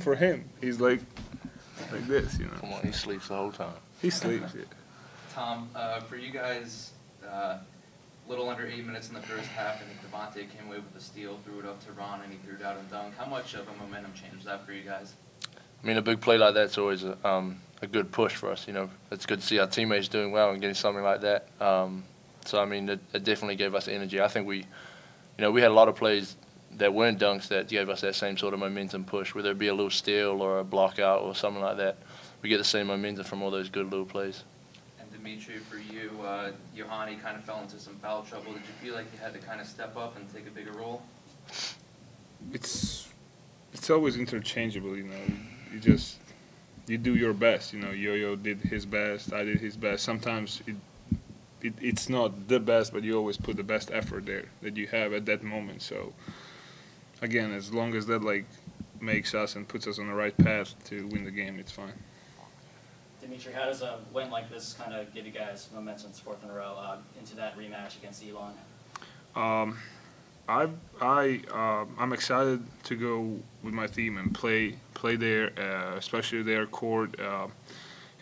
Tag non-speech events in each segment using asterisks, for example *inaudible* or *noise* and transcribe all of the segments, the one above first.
for him. He's like like this, you know. Come on, he sleeps the whole time. He sleeps. Yeah. Tom, uh, for you guys, uh, little under eight minutes in the first half, I think Devontae came away with a steal, threw it up to Ron, and he threw it out and dunked. How much of a momentum change was that for you guys? I mean, a big play like that's always a, um, a good push for us. You know, it's good to see our teammates doing well and getting something like that. Um, so I mean, it, it definitely gave us energy. I think we, you know, we had a lot of plays that weren't dunks that gave us that same sort of momentum push, whether it be a little steal or a block out or something like that. We get the same momentum from all those good little plays. And Dimitri, for you, uh, Yohanny kind of fell into some foul trouble. Did you feel like you had to kind of step up and take a bigger role? It's it's always interchangeable, you know. You just you do your best, you know. Yo-Yo did his best, I did his best. Sometimes it, it it's not the best, but you always put the best effort there that you have at that moment. So again, as long as that like makes us and puts us on the right path to win the game, it's fine. Dimitri, how does a win like this kind of give you guys momentum, it's fourth in a row, uh, into that rematch against Elon? Um, I I uh, I'm excited to go with my team and play play there, uh, especially their court. Uh,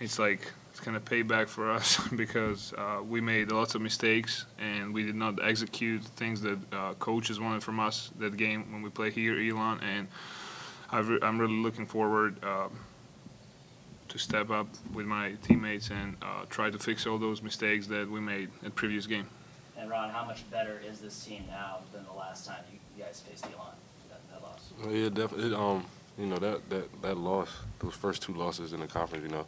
it's like kind of payback for us *laughs* because uh, we made lots of mistakes and we did not execute things that uh, coaches wanted from us that game when we play here, Elon. And i re- I'm really looking forward. Um, to step up with my teammates and uh, try to fix all those mistakes that we made at previous game. And Ron, how much better is this team now than the last time you, you guys faced Elon, that, that loss? Well, yeah, definitely. Um, you know that that that loss, those first two losses in the conference, you know,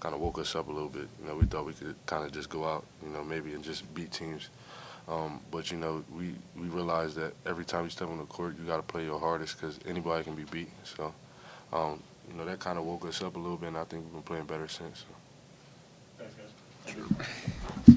kind of woke us up a little bit. You know, we thought we could kind of just go out, you know, maybe and just beat teams. Um, but you know, we we realized that every time you step on the court, you got to play your hardest because anybody can be beat. So, um, you know, that kind of woke us up a little bit, and I think we've been playing better since. So. Thanks, guys.